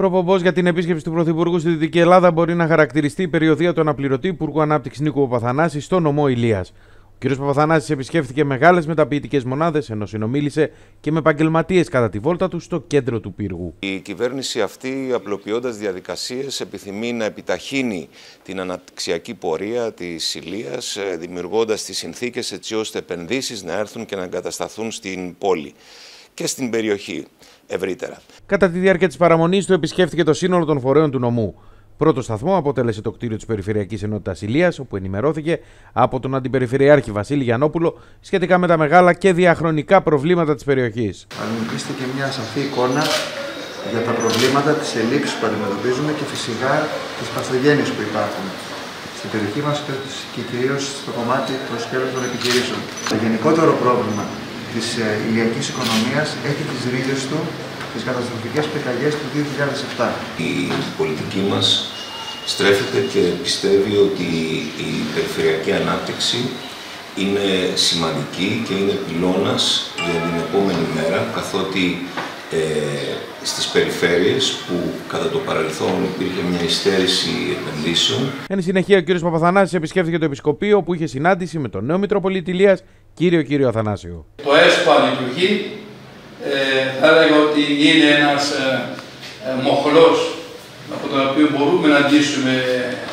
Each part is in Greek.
Προπομπός για την επίσκεψη του Πρωθυπουργού στη Δυτική Ελλάδα μπορεί να χαρακτηριστεί η περιοδία του αναπληρωτή Υπουργού Ανάπτυξης Νίκου Παπαθανάσης στο νομό Ηλίας. Ο κ. Παπαθανάσης επισκέφθηκε μεγάλες μεταποιητικές μονάδες, ενώ συνομίλησε και με επαγγελματίες κατά τη βόλτα του στο κέντρο του πύργου. Η κυβέρνηση αυτή, απλοποιώντας διαδικασίες, επιθυμεί να επιταχύνει την αναπτυξιακή πορεία της Ηλίας, δημιουργώντας τις συνθήκες έτσι ώστε επενδύσεις να έρθουν και να εγκατασταθούν στην πόλη και στην περιοχή ευρύτερα. Κατά τη διάρκεια της παραμονής του, επισκέφθηκε το σύνολο των φορέων του νομού. Πρώτο σταθμό αποτέλεσε το κτίριο της Περιφερειακής Ενότητας Ηλίας, όπου ενημερώθηκε από τον Αντιπεριφερειάρχη Βασίλη Γιανόπουλο σχετικά με τα μεγάλα και διαχρονικά προβλήματα της περιοχής. Αν μου και μια σαφή εικόνα για τα προβλήματα, τις ελλείψεις που αντιμετωπίζουμε και φυσικά τις παθογένειες που υπάρχουν στην περιοχή μας και κυρίως στο κομμάτι του σκέλου των επιχειρήσεων. Το γενικότερο πρόβλημα της ε, ηλιακής οικονομίας έχει τις ρίζες του τις καταστροφικές πυρκαγιές του 2007. Η πολιτική μας στρέφεται και πιστεύει ότι η περιφερειακή ανάπτυξη είναι σημαντική και είναι πυλώνας για την επόμενη μέρα, καθότι ε, στις περιφέρειες που κατά το παρελθόν υπήρχε μια υστέρηση επενδύσεων. Εν συνεχεία ο κ. Παπαθανάσης επισκέφθηκε το Επισκοπείο που είχε συνάντηση με τον νέο Μητροπολίτη Ηλίας, κύριο κύριο Αθανάσιο. Το ΕΣΠΑ λειτουργεί, ε, θα έλεγα ότι είναι ένας ε, ε, μοχλός από τον οποίο μπορούμε να λύσουμε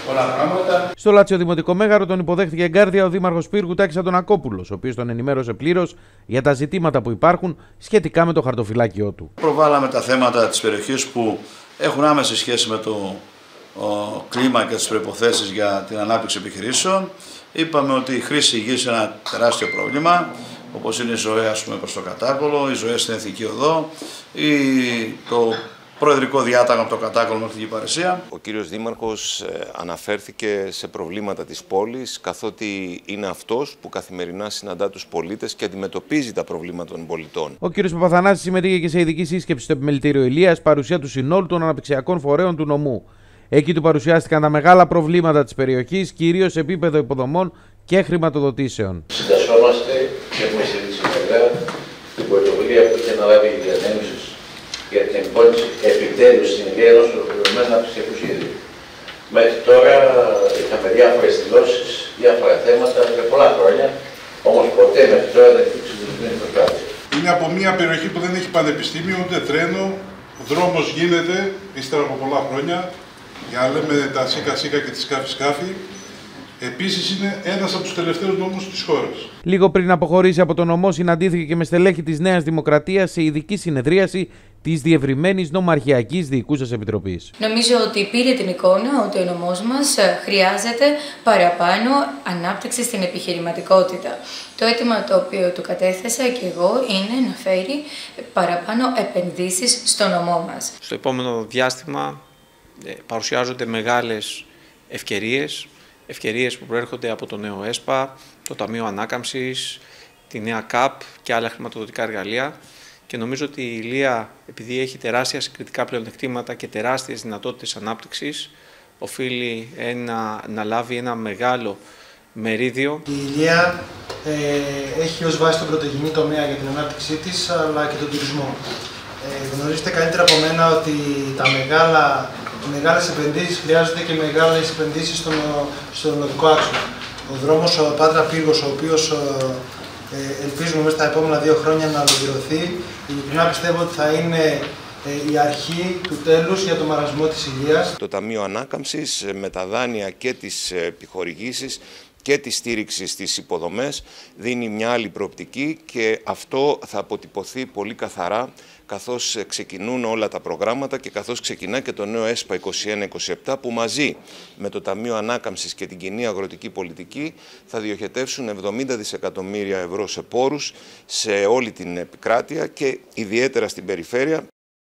πολλά πράγματα. Στο Λάτσιο Δημοτικό Μέγαρο τον υποδέχτηκε εγκάρδια ο Δήμαρχος Πύργου Τάκης Αντωνακόπουλος, ο οποίος τον ενημέρωσε πλήρως για τα ζητήματα που υπάρχουν σχετικά με το χαρτοφυλάκιό του. Προβάλαμε τα θέματα της περιοχής που έχουν άμεση σχέση με το ο, κλίμα και τις προποθέσει για την ανάπτυξη επιχειρήσεων. Είπαμε ότι η χρήση γη είναι ένα τεράστιο πρόβλημα, όπως είναι η ζωή προς το κατάκολο, η ζωή στην εθνική οδό, ή το προεδρικό διάταγμα από το κατάκολο μέχρι την παρεσία. Ο κύριος Δήμαρχος ε, αναφέρθηκε σε προβλήματα της πόλης, καθότι είναι αυτός που καθημερινά συναντά τους πολίτες και αντιμετωπίζει τα προβλήματα των πολιτών. Ο κύριος Παπαθανάσης συμμετείχε και σε ειδική σύσκεψη στο επιμελητήριο Ηλίας, παρουσία του συνόλου των αναπτυξιακών φορέων του νομού. Εκεί του παρουσιάστηκαν τα μεγάλα προβλήματα της περιοχής, κυρίως σε επίπεδο υποδομών και χρηματοδοτήσεων. Συντασσόμαστε και έχουμε στηρίξει βέβαια την πρωτοβουλία που είχε αναλάβει η διανέμηση για την εκπόνηση επιτέλους στην ιδέα ενός ολοκληρωμένου αναπτυξιακού σχεδίου. Μέχρι τώρα είχαμε διάφορες δηλώσεις, διάφορα θέματα για πολλά χρόνια, όμως ποτέ μέχρι τώρα δεν υπήρξε δεσμευμένη προσπάθεια. Είναι από μια περιοχή που δεν έχει πανεπιστήμιο ούτε τρένο. Ο δρόμος γίνεται ύστερα από πολλά χρόνια για να λέμε τα σίκα σίκα και τη σκάφη σκάφη. Επίσης είναι ένας από τους τελευταίους νόμους της χώρας. Λίγο πριν αποχωρήσει από τον νομό, συναντήθηκε και με στελέχη της Νέας Δημοκρατίας σε ειδική συνεδρίαση της Διευρυμένης Νομαρχιακής Διοικούσα Επιτροπής. Νομίζω ότι πήρε την εικόνα ότι ο νομός μας ε, χρειάζεται παραπάνω ανάπτυξη στην επιχειρηματικότητα. Το αίτημα το οποίο του κατέθεσα και εγώ είναι να φέρει παραπάνω επενδύσεις στο νομό μας. Στο επόμενο διάστημα ε, παρουσιάζονται μεγάλες ευκαιρίες ευκαιρίες που προέρχονται από το νέο ΕΣΠΑ, το Ταμείο Ανάκαμψης, τη νέα ΚΑΠ και άλλα χρηματοδοτικά εργαλεία και νομίζω ότι η Ηλία, επειδή έχει τεράστια συγκριτικά πλεονεκτήματα και τεράστιες δυνατότητες ανάπτυξης, οφείλει ένα, να λάβει ένα μεγάλο μερίδιο. Η Ηλία ε, έχει ως βάση τον πρωτογενή τομέα για την ανάπτυξή της, αλλά και τον τουρισμό. Ε, γνωρίζετε καλύτερα από μένα ότι τα μεγάλα μεγάλες επενδύσεις χρειάζονται και μεγάλες επενδύσεις στον, στον οδικό άξονα. Ο δρόμος ο Πάτρα Πύργος, ο οποίος ε, ελπίζουμε μέσα στα επόμενα δύο χρόνια να ολοκληρωθεί, ειλικρινά πιστεύω ότι θα είναι ε, η αρχή του τέλους για το μαρασμό της Ηλίας. Το Ταμείο Ανάκαμψης ε, με τα δάνεια και τις επιχορηγήσεις και τη στήριξη στις υποδομές δίνει μια άλλη προοπτική και αυτό θα αποτυπωθεί πολύ καθαρά καθώς ξεκινούν όλα τα προγράμματα και καθώς ξεκινά και το νέο ΕΣΠΑ 21-27 που μαζί με το Ταμείο Ανάκαμψης και την κοινή αγροτική πολιτική θα διοχετεύσουν 70 δισεκατομμύρια ευρώ σε πόρους σε όλη την επικράτεια και ιδιαίτερα στην περιφέρεια